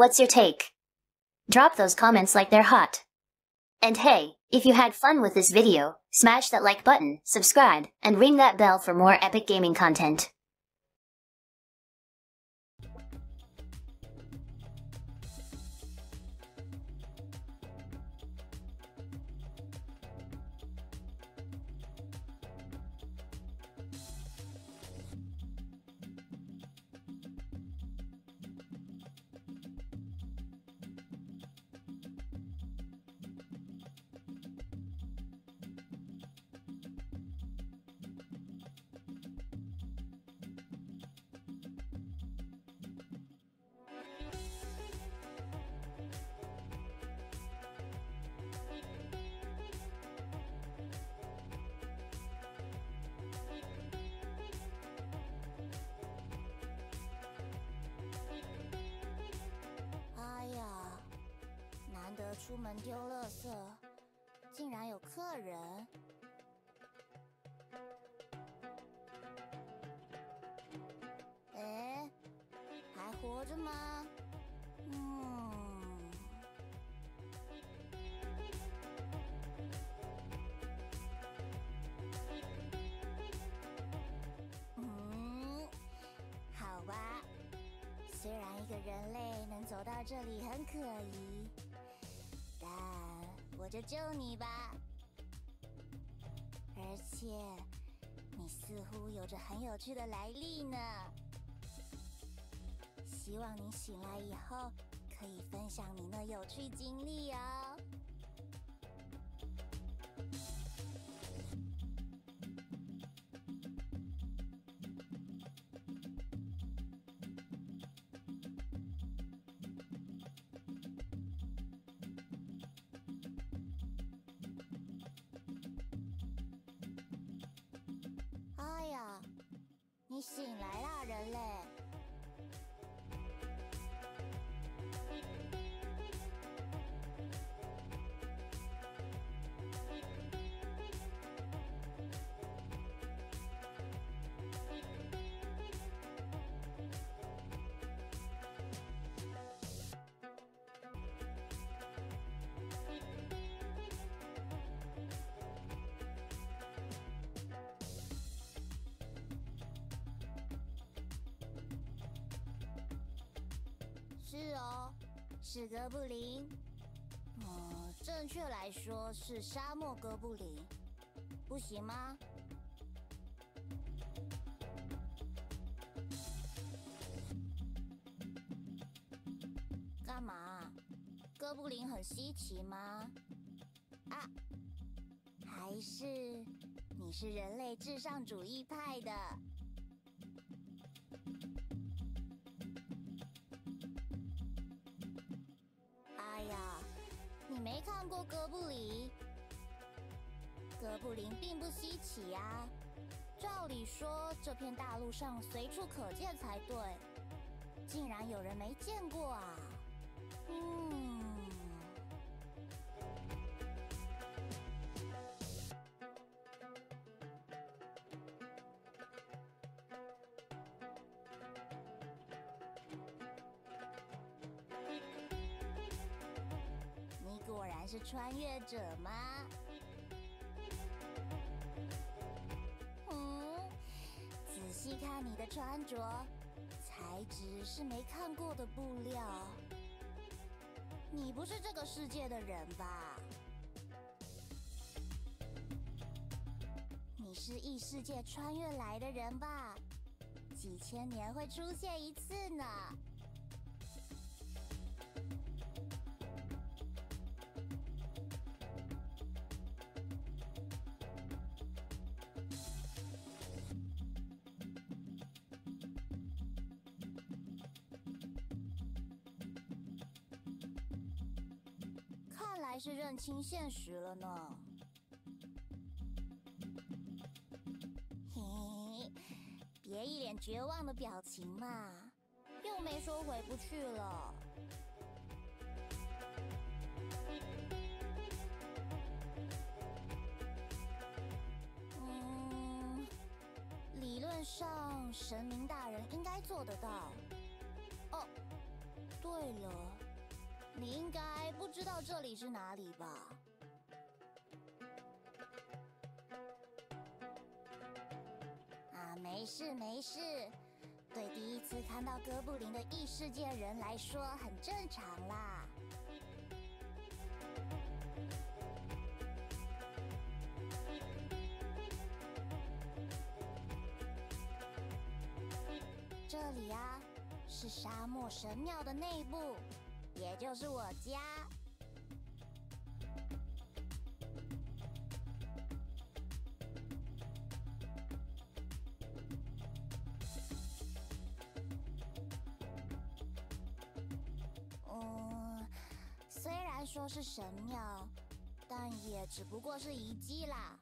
What's your take? Drop those comments like they're hot. And hey, if you had fun with this video, smash that like button, subscribe, and ring that bell for more epic gaming content. 出门丢垃圾，竟然有客人。哎，还活着吗？嗯。嗯，好吧。虽然一个人类能走到这里很可疑，我就救你吧。而且，你似乎有着很有趣的来历呢。希望你醒来以后可以分享你那有趣经历哦。醒来啦，人类！是哦，是哥布林。嗯，正确来说是沙漠哥布林，不行吗？干嘛？哥布林很稀奇吗？啊，还是你是人类至上主义派的？哥布林？哥布林并不稀奇呀、照理说，这片大陆上随处可见才对，竟然有人没见过啊！嗯，果然是穿越者吗？嗯，仔细看你的穿着，材质是没看过的布料。你不是这个世界的人吧？你是异世界穿越来的人吧？几千年会出现一次呢。来是认清现实了呢。嘿，别一脸绝望的表情嘛，又没说回不去了。理论上神明大人应该做得到。哦，对了，你应该不知道这里是哪里吧？啊，没事没事，对第一次看到哥布林的异世界人来说很正常啦。这里啊，是沙漠神庙的内部，也就是我家。嗯，虽然说是神庙，但也只不过是遗迹啦。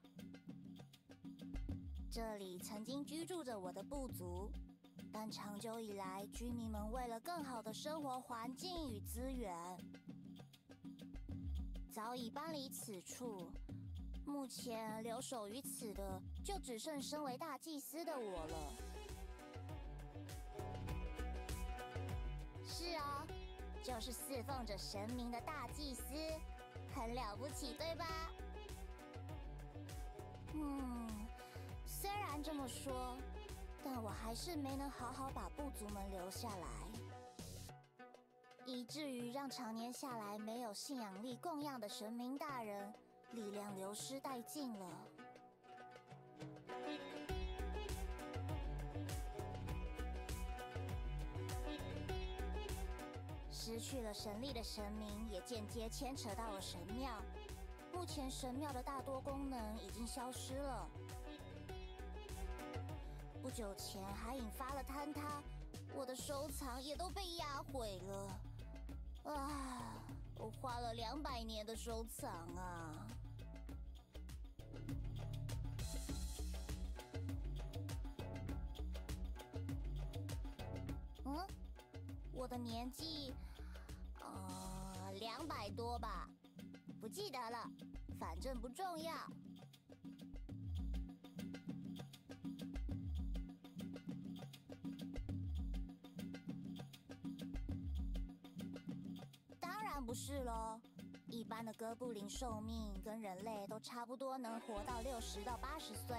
这里曾经居住着我的部族，但长久以来，居民们为了更好的生活环境与资源，早已搬离此处。目前留守于此的，就只剩身为大祭司的我了。是哦，就是侍奉着神明的大祭司，很了不起，对吧？嗯，虽然这么说，但我还是没能好好把部族们留下来，以至于让常年下来没有信仰力供养的神明大人力量流失殆尽了。失去了神力的神明，也间接牵扯到了神庙。目前神庙的大多功能已经消失了。不久前还引发了坍塌，我的收藏也都被压毁了。啊，我花了两百年的收藏啊！嗯，我的年纪，呃，两百多吧，不记得了，反正不重要。不是喽，一般的哥布林寿命跟人类都差不多，能活到六十到八十岁。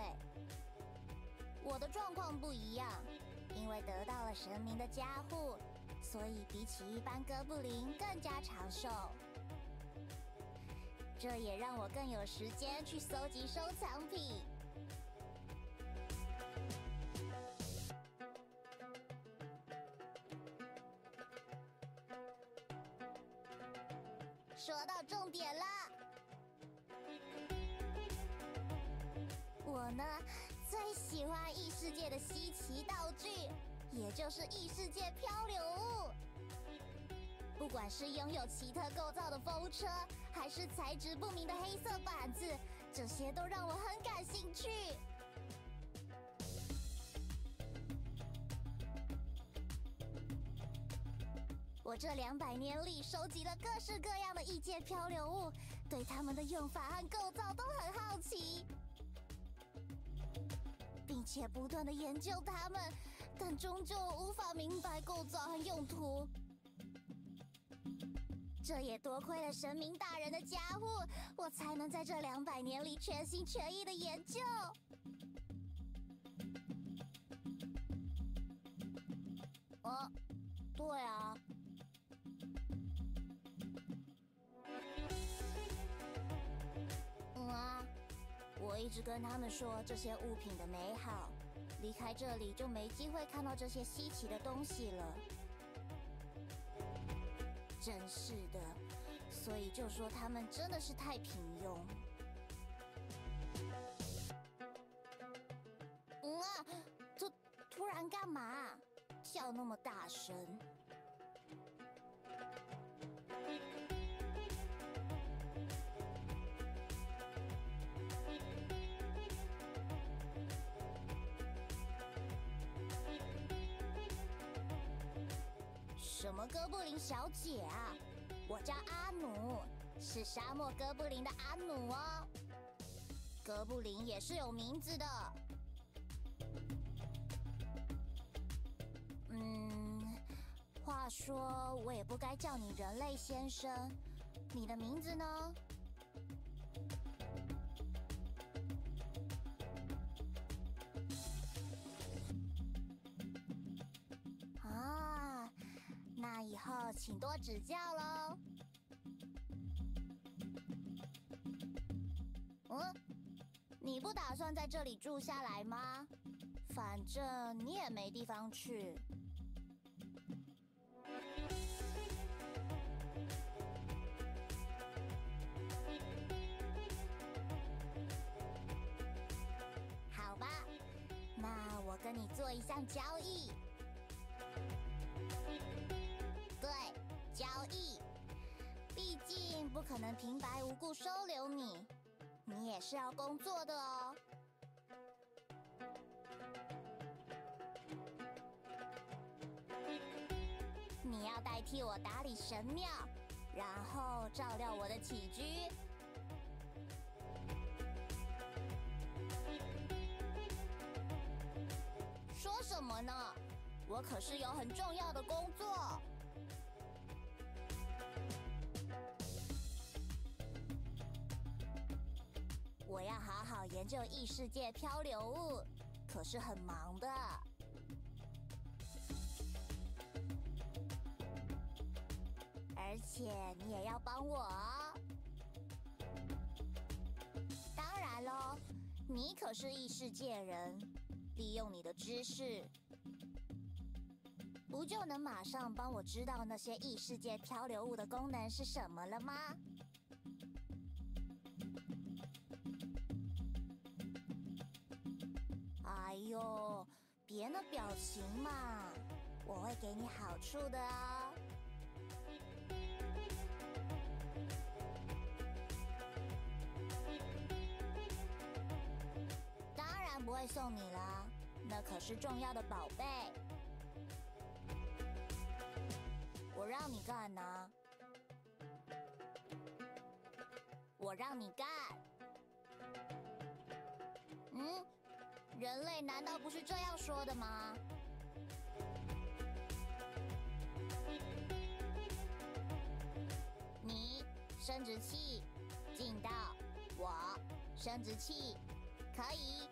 我的状况不一样，因为得到了神明的加护，所以比起一般哥布林更加长寿。这也让我更有时间去搜集收藏品。重点了，我呢最喜欢异世界的稀奇道具，也就是异世界漂流物。不管是拥有奇特构造的风车，还是材质不明的黑色板子，这些都让我很感兴趣。这两百年里收集了各式各样的异界漂流物，对它们的用法和构造都很好奇，并且不断的研究它们，但终究无法明白构造和用途。这也多亏了神明大人的加护，我才能在这两百年里全心全意的研究。一直跟他们说这些物品的美好，离开这里就没机会看到这些稀奇的东西了。真是的，所以就说他们真的是太平庸。嗯啊，突突然干嘛？叫那么大声？什么哥布林小姐啊？我叫阿努，是沙漠哥布林的阿努哦。哥布林也是有名字的。嗯，话说我也不该叫你人类先生，你的名字呢？以后请多指教喽。嗯，你不打算在这里住下来吗？反正你也没地方去。好吧，那我跟你做一项交易。可能平白无故收留你，你也是要工作的哦。你要代替我打理神庙，然后照料我的起居。说什么呢？我可是有很重要的工作。我要好好研究异世界漂流物，可是很忙的。而且你也要帮我哦。当然喽，你可是异世界人，利用你的知识，不就能马上帮我知道那些异世界漂流物的功能是什么了吗？哎呦，别那表情嘛，我会给你好处的哦。当然不会送你啦，那可是重要的宝贝。我让你干呢？我让你干。人类难道不是这样说的吗？你生殖器进到我生殖器，可以。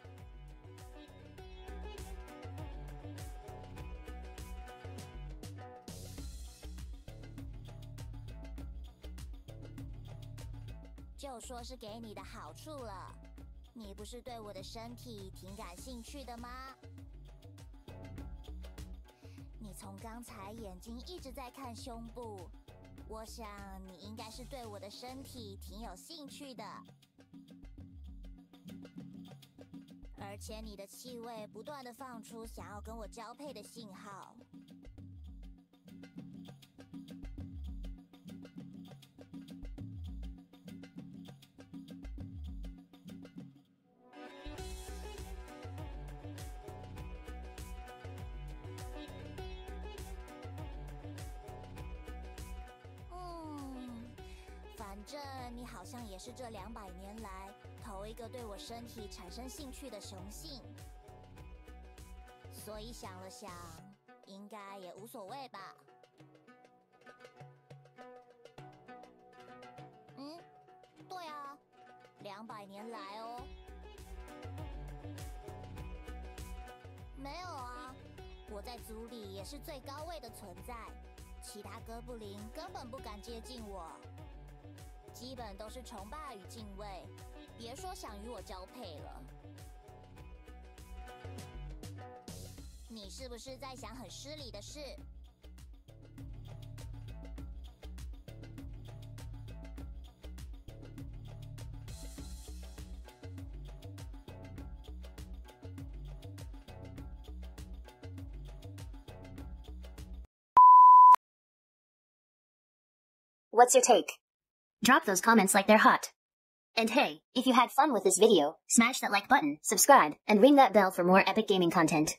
就说是给你的好处了，你不是对我的身体挺感兴趣的吗？你从刚才眼睛一直在看胸部，我想你应该是对我的身体挺有兴趣的。而且你的气味不断的放出想要跟我交配的信号。正你好像也是这两百年来头一个对我身体产生兴趣的雄性，所以想了想，应该也无所谓吧。嗯，对啊，两百年来哦。没有啊，我在族里也是最高位的存在，其他哥布林根本不敢接近我，基本都是崇拜与敬畏，别说想与我交配了。你是不是在想很失礼的事？What's your take? Drop those comments like they're hot. And hey, if you had fun with this video, smash that like button, subscribe, and ring that bell for more epic gaming content.